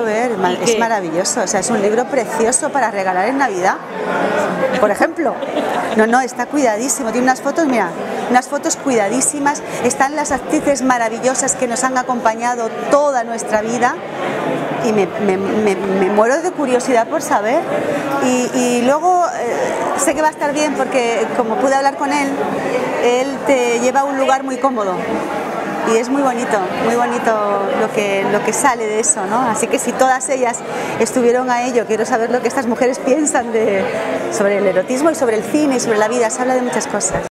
ver, ma- ¿Y es maravilloso, o sea, es un libro precioso para regalar en Navidad, por ejemplo. No, no, está cuidadísimo, tiene unas fotos, mira, unas fotos cuidadísimas, están las actrices maravillosas que nos han acompañado toda nuestra vida y me, me- me- me muero de curiosidad por saber. Y, y luego eh, sé que va a estar bien porque como pude hablar con él, él te lleva a un lugar muy cómodo y es muy bonito, muy bonito lo que, lo que sale de eso, ¿no? Así que si todas ellas estuvieron a ello, quiero saber lo que estas mujeres piensan de, sobre el erotismo y sobre el cine y sobre la vida, se habla de muchas cosas.